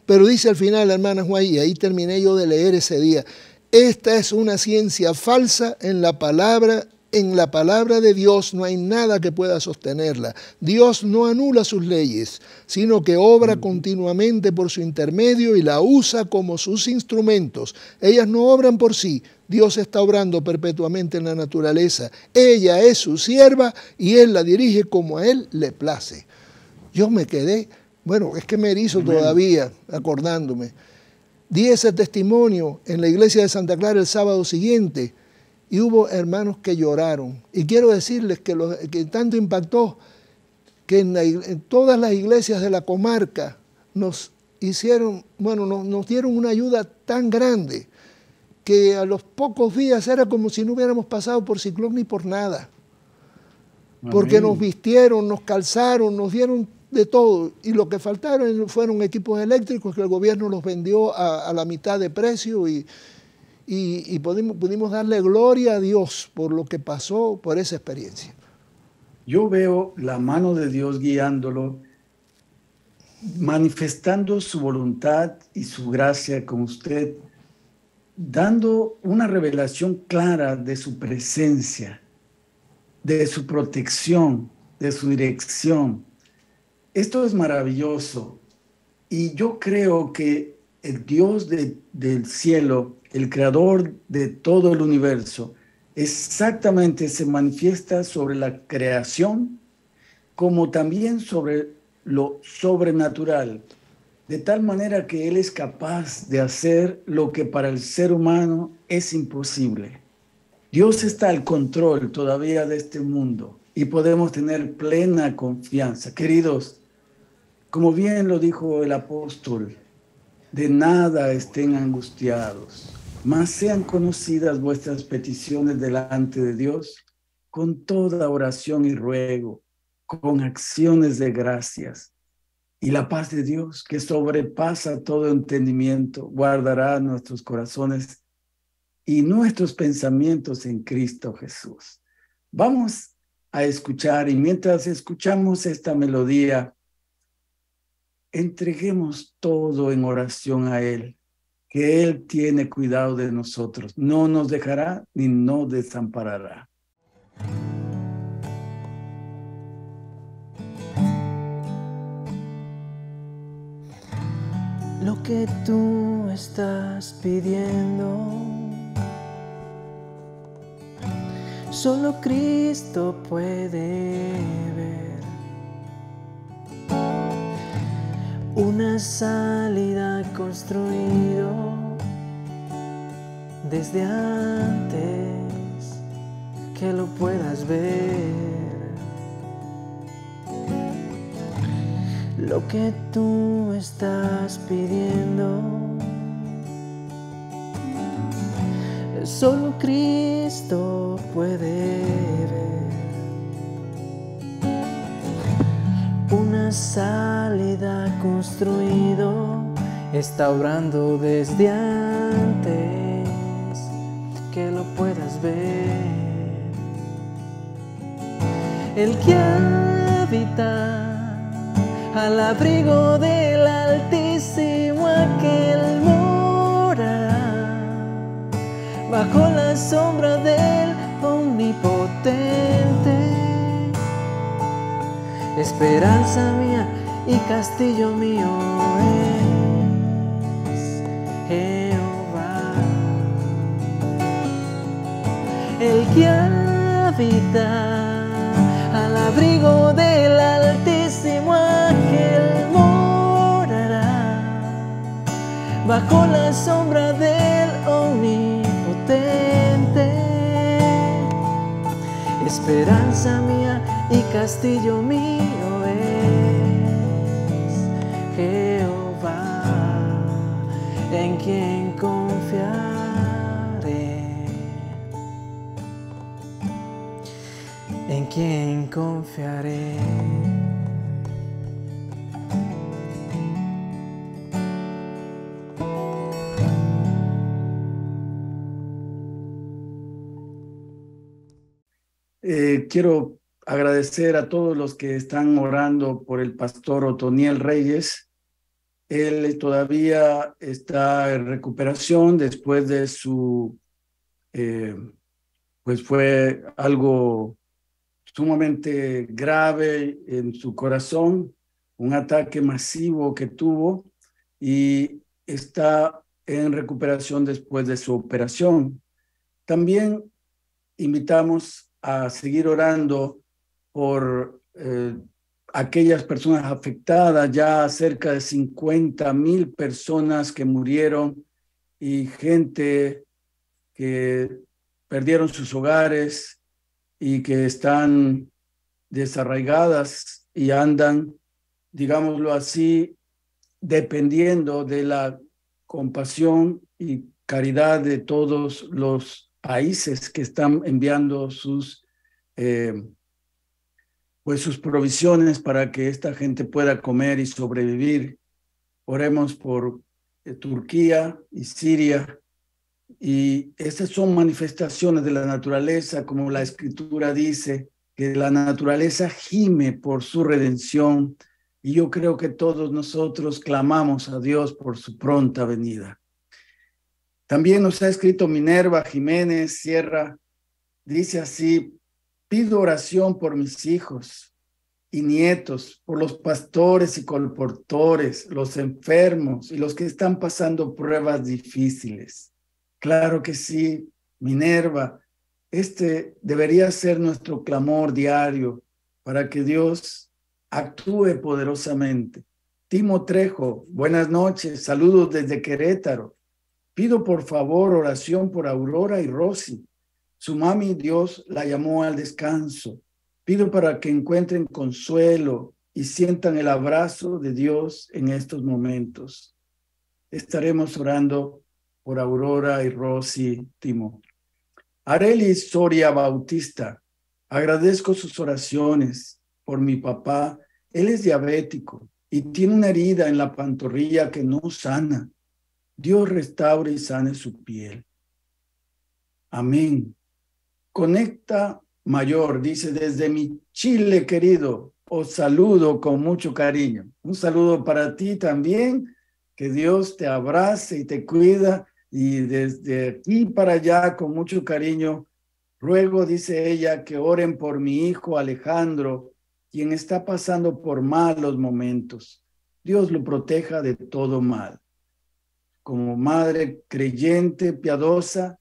pero dice al final la hermana Juan, y ahí terminé yo de leer ese día, esta es una ciencia falsa en la palabra en la palabra de Dios no hay nada que pueda sostenerla. Dios no anula sus leyes, sino que obra continuamente por su intermedio y la usa como sus instrumentos. Ellas no obran por sí, Dios está obrando perpetuamente en la naturaleza. Ella es su sierva y Él la dirige como a Él le place. Yo me quedé, bueno, es que me erizo todavía acordándome. Di ese testimonio en la iglesia de Santa Clara el sábado siguiente y hubo hermanos que lloraron. Y quiero decirles que, lo, que tanto impactó que en, todas las iglesias de la comarca nos hicieron, bueno, nos, dieron una ayuda tan grande que a los pocos días era como si no hubiéramos pasado por ciclón ni por nada. Porque nos vistieron, nos calzaron, nos dieron de todo. Y lo que faltaron fueron equipos eléctricos que el gobierno los vendió a, a la mitad de precio y, y, pudimos, pudimos darle gloria a Dios por lo que pasó, por esa experiencia. Yo veo la mano de Dios guiándolo, manifestando su voluntad y su gracia con usted, dando una revelación clara de su presencia, de su protección, de su dirección. Esto es maravilloso y yo creo que el Dios del cielo el creador de todo el universo, exactamente se manifiesta sobre la creación como también sobre lo sobrenatural, de tal manera que Él es capaz de hacer lo que para el ser humano es imposible. Dios está al control todavía de este mundo y podemos tener plena confianza. Queridos, como bien lo dijo el apóstol, de nada estén angustiados mas sean conocidas vuestras peticiones delante de Dios con toda oración y ruego, con acciones de gracias. Y la paz de Dios, que sobrepasa todo entendimiento, guardará nuestros corazones y nuestros pensamientos en Cristo Jesús. Vamos a escuchar y mientras escuchamos esta melodía, entreguemos todo en oración a Él, que Él tiene cuidado de nosotros, no nos dejará ni nos desamparará. Lo que tú estás pidiendo, solo Cristo puede ver. una salida construido desde antes que lo puedas ver. Lo que tú estás pidiendo, solo Cristo puede ver. Una salida construido está obrando desde antes que lo puedas ver. El que habita al abrigo del Altísimo aquel morará bajo la sombra del Omnipotente esperanza mía y castillo mío es Jehová. El que habita al abrigo del Altísimo bajo la sombra del Omnipotente. Esperanza mía y castillo mío es Jehová, en quien confiaré, en quien confiaré. Eh, quiero agradecer a todos los que están orando por el pastor Otoniel Reyes. Él todavía está en recuperación después de su, eh, pues fue algo sumamente grave en su corazón, un ataque masivo que tuvo y está en recuperación después de su operación. También invitamos a seguir orando por eh, aquellas personas afectadas, ya cerca de 50 mil personas que murieron y gente que perdieron sus hogares y que están desarraigadas y andan, digámoslo así, dependiendo de la compasión y caridad de todos los países que están enviando sus eh, pues sus provisiones para que esta gente pueda comer y sobrevivir. Oremos por eh, Turquía y Siria. Y estas son manifestaciones de la naturaleza, como la escritura dice, que la naturaleza gime por su redención. Y yo creo que todos nosotros clamamos a Dios por su pronta venida. También nos ha escrito Minerva Jiménez Sierra, dice así, Pido oración por mis hijos y nietos, por los pastores y colportores, los enfermos y los que están pasando pruebas difíciles. Claro que sí, Minerva, este debería ser nuestro clamor diario para que Dios actúe poderosamente. Timo Trejo, buenas noches, saludos desde Querétaro. Pido por favor oración por Aurora y Rosy su mami Dios la llamó al descanso. Pido para que encuentren consuelo y sientan el abrazo de Dios en estos momentos. Estaremos orando por Aurora y Rosy Timo. Areli Soria Bautista, agradezco sus oraciones por mi papá. Él es diabético y tiene una herida en la pantorrilla que no sana. Dios restaure y sane su piel. Amén. Conecta Mayor dice, desde mi Chile querido, os saludo con mucho cariño. Un saludo para ti también, que Dios te abrace y te cuida y desde aquí para allá con mucho cariño. Ruego, dice ella, que oren por mi hijo Alejandro, quien está pasando por malos momentos. Dios lo proteja de todo mal. Como madre creyente, piadosa,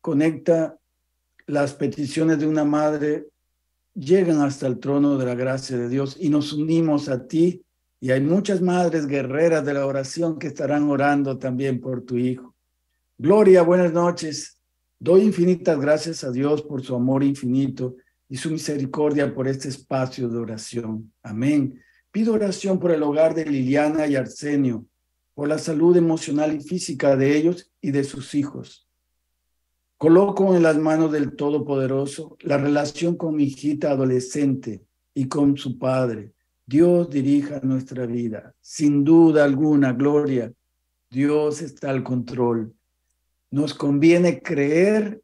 conecta las peticiones de una madre llegan hasta el trono de la gracia de Dios y nos unimos a ti. Y hay muchas madres guerreras de la oración que estarán orando también por tu hijo. Gloria, buenas noches. Doy infinitas gracias a Dios por su amor infinito y su misericordia por este espacio de oración. Amén. Pido oración por el hogar de Liliana y Arsenio, por la salud emocional y física de ellos y de sus hijos Coloco en las manos del Todopoderoso la relación con mi hijita adolescente y con su padre. Dios dirija nuestra vida. Sin duda alguna, gloria. Dios está al control. Nos conviene creer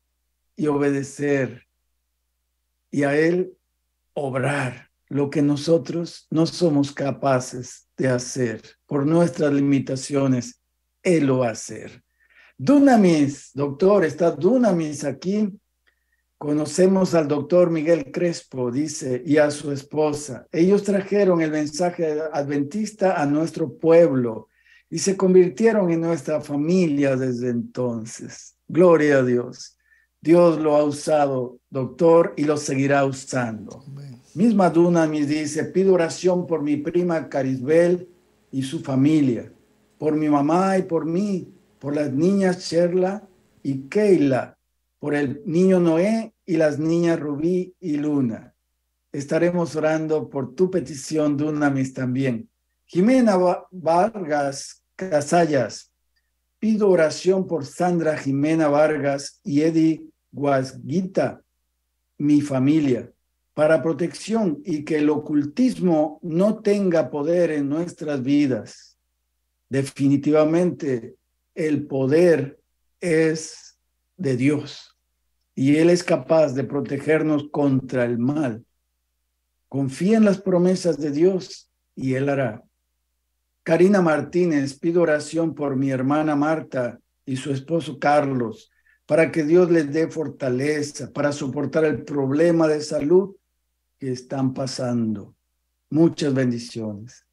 y obedecer y a Él obrar lo que nosotros no somos capaces de hacer por nuestras limitaciones. Él lo va. Dunamis, doctor, está Dunamis aquí. Conocemos al doctor Miguel Crespo, dice, y a su esposa. Ellos trajeron el mensaje adventista a nuestro pueblo y se convirtieron en nuestra familia desde entonces. Gloria a Dios. Dios lo ha usado, doctor, y lo seguirá usando. Misma Dunamis dice, pido oración por mi prima Carisbel y su familia, por mi mamá y por mí por las niñas Sherla y Keila, por el niño Noé y las niñas Rubí y Luna. Estaremos orando por tu petición, Dunamis, también. Jimena Vargas Casallas, pido oración por Sandra Jimena Vargas y Eddie Guasguita, mi familia, para protección y que el ocultismo no tenga poder en nuestras vidas. Definitivamente, el poder es de Dios y Él es capaz de protegernos contra el mal. Confía en las promesas de Dios y Él hará. Karina Martínez, pido oración por mi hermana Marta y su esposo Carlos, para que Dios les dé fortaleza para soportar el problema de salud que están pasando. Muchas bendiciones.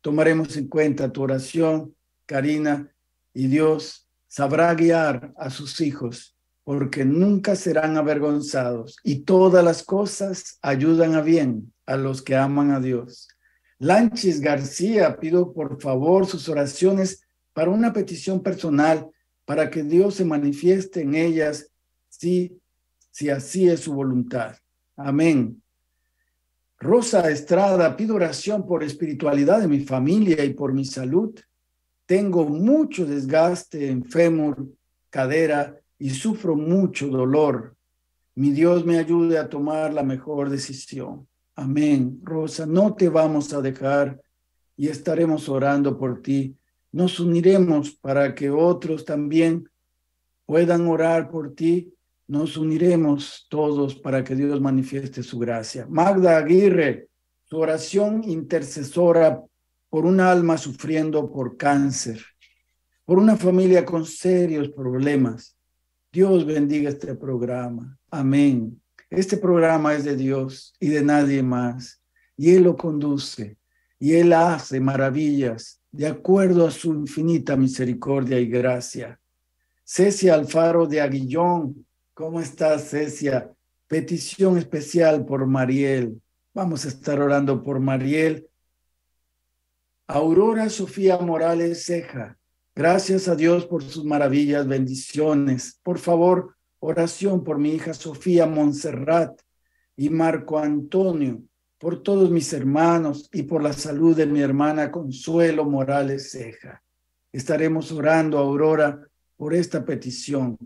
Tomaremos en cuenta tu oración, Karina, y Dios sabrá guiar a sus hijos porque nunca serán avergonzados y todas las cosas ayudan a bien a los que aman a Dios. Lanchis García, pido por favor sus oraciones para una petición personal para que Dios se manifieste en ellas si, si así es su voluntad. Amén. Rosa Estrada, pido oración por espiritualidad de mi familia y por mi salud. Tengo mucho desgaste en fémur, cadera y sufro mucho dolor. Mi Dios me ayude a tomar la mejor decisión. Amén. Rosa, no te vamos a dejar y estaremos orando por ti. Nos uniremos para que otros también puedan orar por ti. Nos uniremos todos para que Dios manifieste su gracia. Magda Aguirre, su oración intercesora por un alma sufriendo por cáncer, por una familia con serios problemas. Dios bendiga este programa. Amén. Este programa es de Dios y de nadie más. Y Él lo conduce y Él hace maravillas de acuerdo a su infinita misericordia y gracia. Cecia Alfaro de Aguillón, ¿cómo estás, Cecia? Petición especial por Mariel. Vamos a estar orando por Mariel Aurora Sofía Morales Ceja, gracias a Dios por sus maravillas, bendiciones. Por favor, oración por mi hija Sofía Montserrat y Marco Antonio, por todos mis hermanos y por la salud de mi hermana Consuelo Morales Ceja. Estaremos orando, Aurora, por esta petición.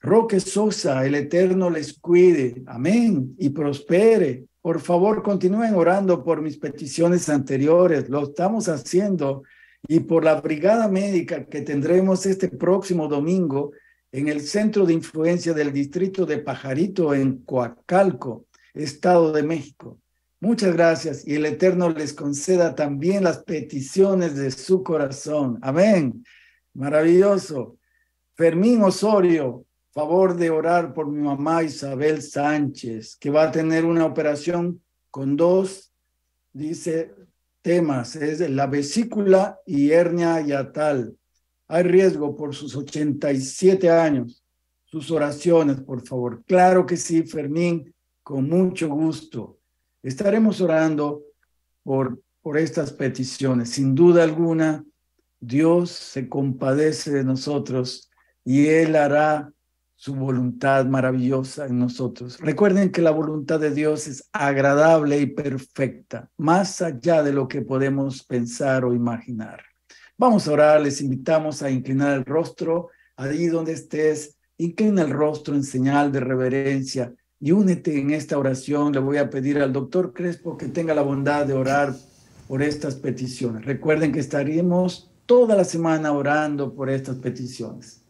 Roque Sosa, el Eterno les cuide, amén, y prospere por favor continúen orando por mis peticiones anteriores. Lo estamos haciendo y por la brigada médica que tendremos este próximo domingo en el centro de influencia del distrito de Pajarito en Coacalco, Estado de México. Muchas gracias y el Eterno les conceda también las peticiones de su corazón. Amén. Maravilloso. Fermín Osorio, favor de orar por mi mamá Isabel Sánchez, que va a tener una operación con dos, dice, temas, es la vesícula y hernia yatal. Hay riesgo por sus 87 años. Sus oraciones, por favor. Claro que sí, Fermín, con mucho gusto. Estaremos orando por, por estas peticiones. Sin duda alguna, Dios se compadece de nosotros y Él hará su voluntad maravillosa en nosotros. Recuerden que la voluntad de Dios es agradable y perfecta, más allá de lo que podemos pensar o imaginar. Vamos a orar, les invitamos a inclinar el rostro, allí donde estés, inclina el rostro en señal de reverencia y únete en esta oración. Le voy a pedir al doctor Crespo que tenga la bondad de orar por estas peticiones. Recuerden que estaríamos toda la semana orando por estas peticiones.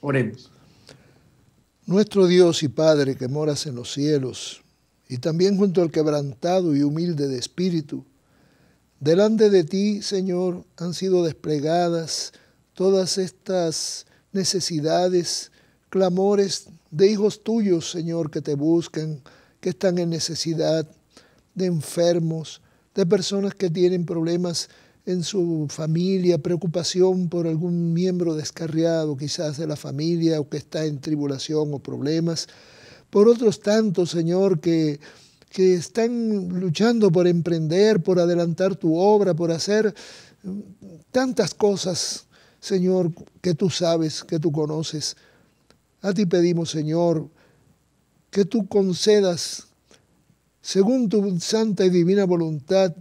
Oremos. Nuestro Dios y Padre que moras en los cielos, y también junto al quebrantado y humilde de espíritu, delante de ti, Señor, han sido desplegadas todas estas necesidades, clamores de hijos tuyos, Señor, que te buscan, que están en necesidad, de enfermos, de personas que tienen problemas en su familia, preocupación por algún miembro descarriado quizás de la familia o que está en tribulación o problemas, por otros tantos, Señor, que, que están luchando por emprender, por adelantar tu obra, por hacer tantas cosas, Señor, que tú sabes, que tú conoces. A ti pedimos, Señor, que tú concedas, según tu santa y divina voluntad,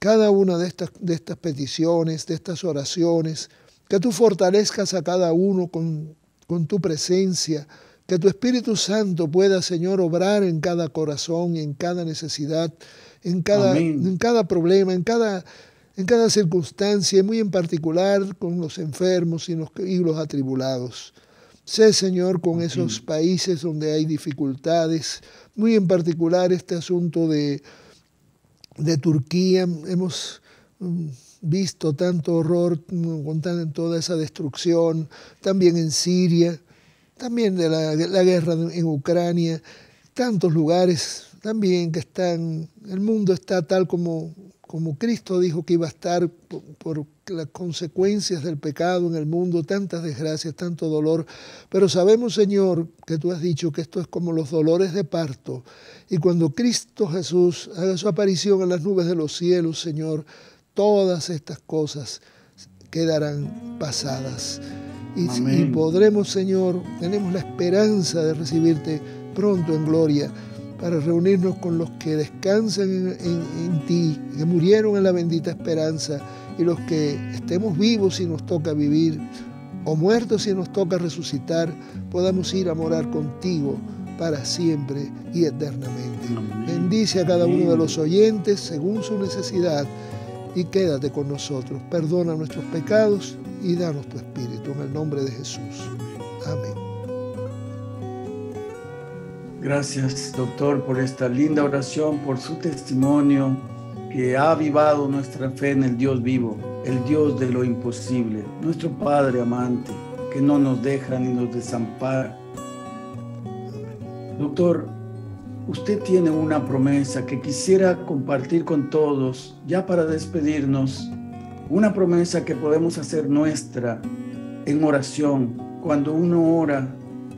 cada una de estas, de estas peticiones, de estas oraciones, que tú fortalezcas a cada uno con, con tu presencia, que tu Espíritu Santo pueda, Señor, obrar en cada corazón en cada necesidad, en cada, en cada problema, en cada, en cada circunstancia, y muy en particular con los enfermos y los, y los atribulados. Sé, Señor, con esos países donde hay dificultades, muy en particular este asunto de, de Turquía. Hemos mm, visto tanto horror mm, con toda esa destrucción, también en Siria, también de la, guerra en Ucrania, tantos lugares también que están, el mundo está tal como, como Cristo dijo que iba a estar por, por las consecuencias del pecado en el mundo, tantas desgracias, tanto dolor. Pero sabemos, Señor, que tú has dicho que esto es como los dolores de parto. Y cuando Cristo Jesús haga su aparición en las nubes de los cielos, Señor, todas estas cosas quedarán pasadas. Y, y, podremos, Señor, tenemos la esperanza de recibirte pronto en gloria para reunirnos con los que descansan en, en ti, que murieron en la bendita esperanza y los que estemos vivos si nos toca vivir o muertos si nos toca resucitar, podamos ir a morar contigo para siempre y eternamente. Bendice a cada uno de los oyentes según su necesidad y quédate con nosotros. Perdona nuestros pecados y danos tu espíritu en el nombre de Jesús. Amén. Gracias, doctor, por esta linda oración, por su testimonio que ha avivado nuestra fe en el Dios vivo, el Dios de lo imposible, nuestro Padre amante, que no nos deja ni nos desampara. Doctor, usted tiene una promesa que quisiera compartir con todos, ya para despedirnos, una promesa que podemos hacer nuestra en oración. Cuando uno ora,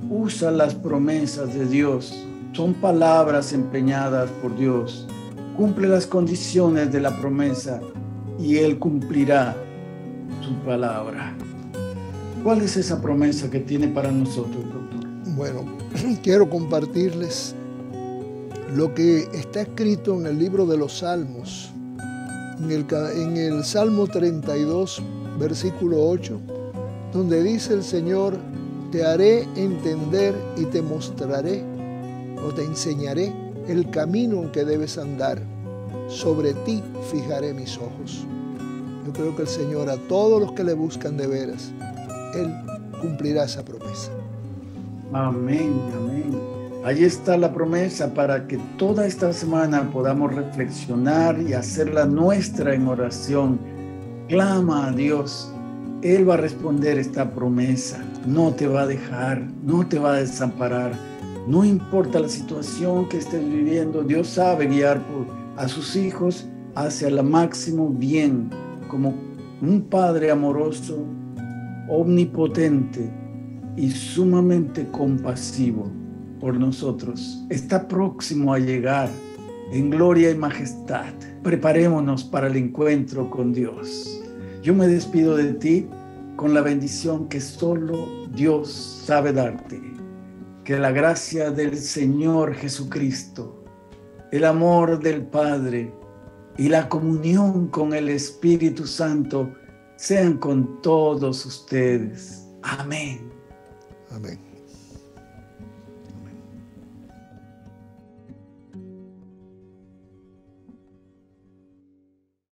usa las promesas de Dios. Son palabras empeñadas por Dios cumple las condiciones de la promesa y Él cumplirá su palabra. ¿Cuál es esa promesa que tiene para nosotros, doctor? Bueno, *clears throat* quiero compartirles lo que está escrito en el libro de los Salmos, en el, Salmo 32, versículo 8, donde dice el Señor, te haré entender y te mostraré o te enseñaré el camino en que debes andar. Sobre ti fijaré mis ojos. Yo creo que el Señor a todos los que le buscan de veras, Él cumplirá esa promesa. Amén, amén. Ahí está la promesa para que toda esta semana podamos reflexionar y hacerla nuestra en oración. Clama a Dios. Él va a responder esta promesa. No te va a dejar, no te va a desamparar. No importa la situación que estés viviendo, Dios sabe guiar a sus hijos hacia el máximo bien, como un Padre amoroso, omnipotente y sumamente compasivo por nosotros. Está próximo a llegar en gloria y majestad. Preparémonos para el encuentro con Dios. Yo me despido de ti con la bendición que solo Dios sabe darte. Que la gracia del Señor Jesucristo, el amor del Padre y la comunión con el Espíritu Santo sean con todos ustedes. Amén. Amén.